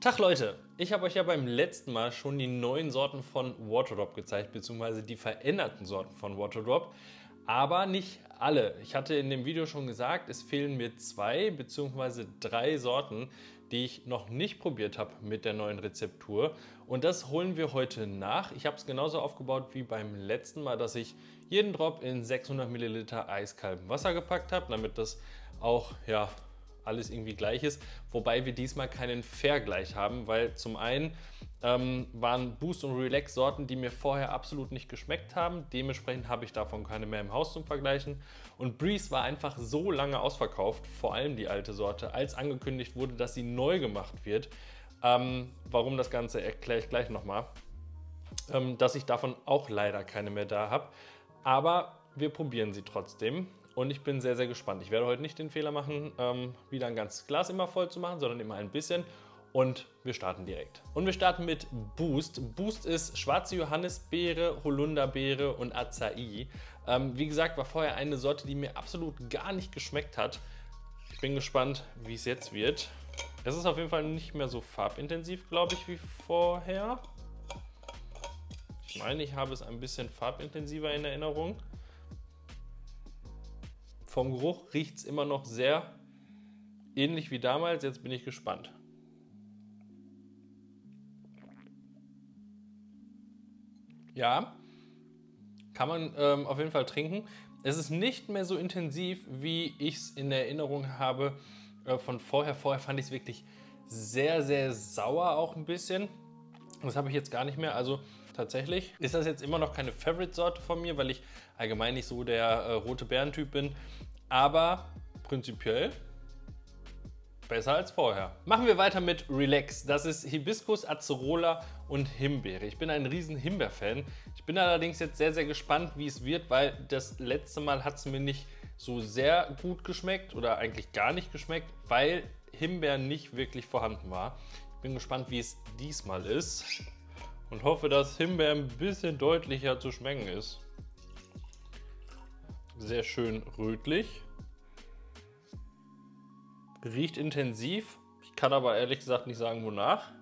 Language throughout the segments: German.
Tag Leute, ich habe euch ja beim letzten Mal schon die neuen Sorten von Waterdrop gezeigt, beziehungsweise die veränderten Sorten von Waterdrop, aber nicht alle. Ich hatte in dem Video schon gesagt, es fehlen mir zwei beziehungsweise drei Sorten, die ich noch nicht probiert habe mit der neuen Rezeptur. Und das holen wir heute nach. Ich habe es genauso aufgebaut wie beim letzten Mal, dass ich jeden Drop in 600 Milliliter eiskaltem Wasser gepackt habe, damit das auch ja, alles irgendwie gleich ist, wobei wir diesmal keinen Vergleich haben, weil zum einen ähm, waren Boost und Relax Sorten, die mir vorher absolut nicht geschmeckt haben. Dementsprechend habe ich davon keine mehr im Haus zum Vergleichen. Und Breeze war einfach so lange ausverkauft, vor allem die alte Sorte, als angekündigt wurde, dass sie neu gemacht wird. Ähm, warum das Ganze erkläre ich gleich nochmal. Ähm, dass ich davon auch leider keine mehr da habe. Aber wir probieren sie trotzdem und ich bin sehr, sehr gespannt. Ich werde heute nicht den Fehler machen, ähm, wieder ein ganzes Glas immer voll zu machen, sondern immer ein bisschen. Und wir starten direkt. Und wir starten mit Boost. Boost ist schwarze Johannisbeere, Holunderbeere und Acai. Ähm, wie gesagt, war vorher eine Sorte, die mir absolut gar nicht geschmeckt hat. Ich bin gespannt, wie es jetzt wird. Es ist auf jeden Fall nicht mehr so farbintensiv, glaube ich, wie vorher. Ich meine, ich habe es ein bisschen farbintensiver in Erinnerung. Vom Geruch riecht es immer noch sehr ähnlich wie damals. Jetzt bin ich gespannt. Ja, kann man ähm, auf jeden Fall trinken. Es ist nicht mehr so intensiv, wie ich es in Erinnerung habe äh, von vorher. Vorher fand ich es wirklich sehr, sehr sauer auch ein bisschen. Das habe ich jetzt gar nicht mehr. Also tatsächlich ist das jetzt immer noch keine Favorite-Sorte von mir, weil ich allgemein nicht so der äh, rote Bärentyp bin. Aber prinzipiell besser als vorher. Machen wir weiter mit Relax. Das ist Hibiskus, Acerola und Himbeere. Ich bin ein riesen Himbeer-Fan. Ich bin allerdings jetzt sehr, sehr gespannt, wie es wird, weil das letzte Mal hat es mir nicht so sehr gut geschmeckt oder eigentlich gar nicht geschmeckt, weil Himbeer nicht wirklich vorhanden war. Ich bin gespannt, wie es diesmal ist und hoffe, dass Himbeer ein bisschen deutlicher zu schmecken ist. Sehr schön rötlich. Riecht intensiv. Ich kann aber ehrlich gesagt nicht sagen, wonach.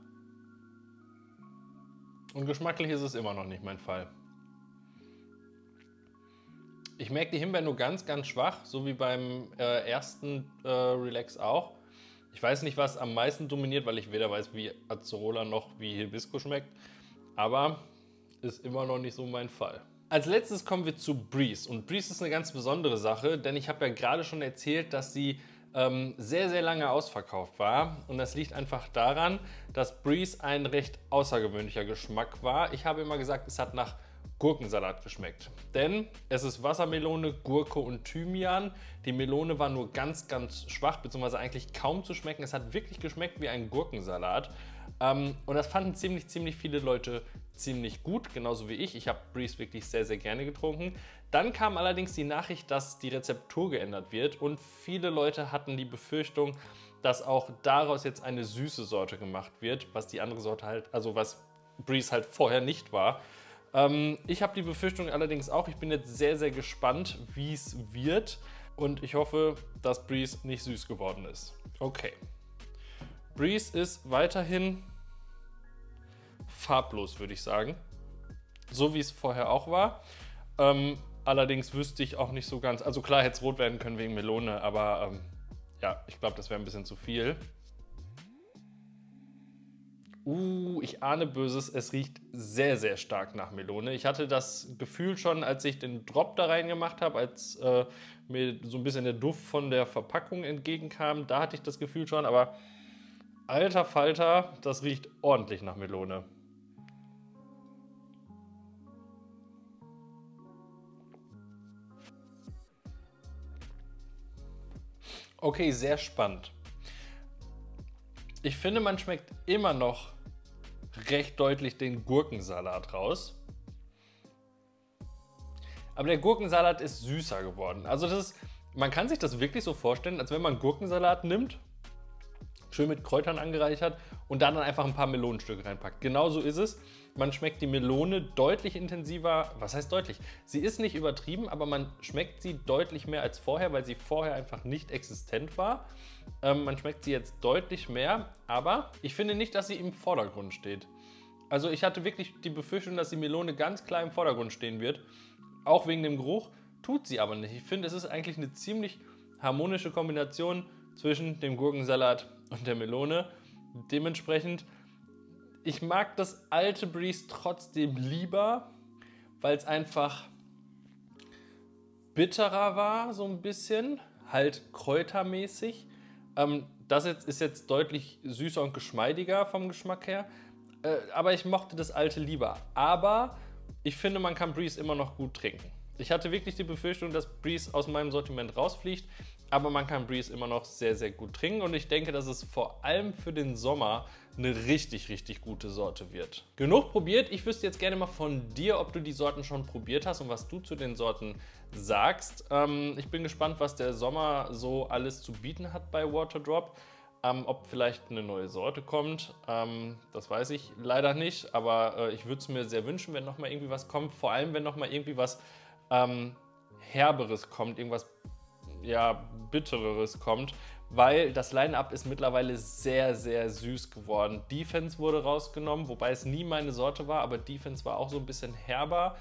Und geschmacklich ist es immer noch nicht mein Fall. Ich merke die Himbeeren nur ganz, ganz schwach, so wie beim äh, ersten äh, Relax auch. Ich weiß nicht, was am meisten dominiert, weil ich weder weiß, wie Acerola noch wie Hibisco schmeckt. Aber ist immer noch nicht so mein Fall. Als letztes kommen wir zu Breeze. Und Breeze ist eine ganz besondere Sache, denn ich habe ja gerade schon erzählt, dass sie ähm, sehr, sehr lange ausverkauft war. Und das liegt einfach daran, dass Breeze ein recht außergewöhnlicher Geschmack war. Ich habe immer gesagt, es hat nach Gurkensalat geschmeckt. Denn es ist Wassermelone, Gurke und Thymian. Die Melone war nur ganz, ganz schwach, beziehungsweise eigentlich kaum zu schmecken. Es hat wirklich geschmeckt wie ein Gurkensalat. Ähm, und das fanden ziemlich, ziemlich viele Leute ziemlich gut, genauso wie ich. Ich habe Breeze wirklich sehr, sehr gerne getrunken. Dann kam allerdings die Nachricht, dass die Rezeptur geändert wird und viele Leute hatten die Befürchtung, dass auch daraus jetzt eine süße Sorte gemacht wird, was die andere Sorte halt, also was Breeze halt vorher nicht war. Ähm, ich habe die Befürchtung allerdings auch. Ich bin jetzt sehr, sehr gespannt, wie es wird und ich hoffe, dass Breeze nicht süß geworden ist. Okay. Breeze ist weiterhin farblos, würde ich sagen. So wie es vorher auch war. Ähm, allerdings wüsste ich auch nicht so ganz. Also klar hätte es rot werden können wegen Melone, aber ähm, ja, ich glaube, das wäre ein bisschen zu viel. Uh, ich ahne Böses, es riecht sehr, sehr stark nach Melone. Ich hatte das Gefühl schon, als ich den Drop da reingemacht habe, als äh, mir so ein bisschen der Duft von der Verpackung entgegenkam, da hatte ich das Gefühl schon, aber alter Falter, das riecht ordentlich nach Melone. Okay, sehr spannend. Ich finde, man schmeckt immer noch recht deutlich den Gurkensalat raus. Aber der Gurkensalat ist süßer geworden. Also das ist, man kann sich das wirklich so vorstellen, als wenn man Gurkensalat nimmt, schön mit Kräutern angereichert und dann, dann einfach ein paar Melonenstücke reinpackt. Genauso ist es. Man schmeckt die Melone deutlich intensiver. Was heißt deutlich? Sie ist nicht übertrieben, aber man schmeckt sie deutlich mehr als vorher, weil sie vorher einfach nicht existent war. Ähm, man schmeckt sie jetzt deutlich mehr, aber ich finde nicht, dass sie im Vordergrund steht. Also ich hatte wirklich die Befürchtung, dass die Melone ganz klar im Vordergrund stehen wird, auch wegen dem Geruch. Tut sie aber nicht. Ich finde, es ist eigentlich eine ziemlich harmonische Kombination zwischen dem Gurkensalat und der Melone. Dementsprechend, ich mag das alte Breeze trotzdem lieber, weil es einfach bitterer war, so ein bisschen, halt kräutermäßig. Ähm, das jetzt ist jetzt deutlich süßer und geschmeidiger vom Geschmack her, äh, aber ich mochte das alte lieber. Aber ich finde, man kann Breeze immer noch gut trinken. Ich hatte wirklich die Befürchtung, dass Breeze aus meinem Sortiment rausfliegt, aber man kann Breeze immer noch sehr, sehr gut trinken und ich denke, dass es vor allem für den Sommer eine richtig, richtig gute Sorte wird. Genug probiert. Ich wüsste jetzt gerne mal von dir, ob du die Sorten schon probiert hast und was du zu den Sorten sagst. Ähm, ich bin gespannt, was der Sommer so alles zu bieten hat bei Waterdrop. Ähm, ob vielleicht eine neue Sorte kommt, ähm, das weiß ich leider nicht, aber äh, ich würde es mir sehr wünschen, wenn nochmal irgendwie was kommt. Vor allem, wenn nochmal irgendwie was ähm, Herberes kommt, irgendwas ja, Bittereres kommt, weil das Line-Up ist mittlerweile sehr, sehr süß geworden. Defense wurde rausgenommen, wobei es nie meine Sorte war, aber Defense war auch so ein bisschen herber.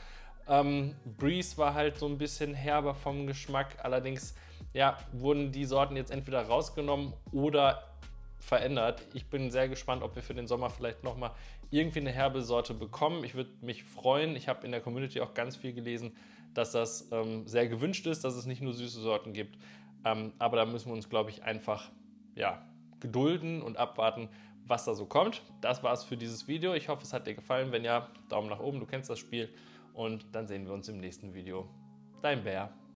Ähm, Breeze war halt so ein bisschen herber vom Geschmack, allerdings ja, wurden die Sorten jetzt entweder rausgenommen oder verändert. Ich bin sehr gespannt, ob wir für den Sommer vielleicht nochmal irgendwie eine herbe Sorte bekommen. Ich würde mich freuen. Ich habe in der Community auch ganz viel gelesen, dass das ähm, sehr gewünscht ist, dass es nicht nur süße Sorten gibt. Ähm, aber da müssen wir uns, glaube ich, einfach ja, gedulden und abwarten, was da so kommt. Das war es für dieses Video. Ich hoffe, es hat dir gefallen. Wenn ja, Daumen nach oben, du kennst das Spiel. Und dann sehen wir uns im nächsten Video. Dein Bär.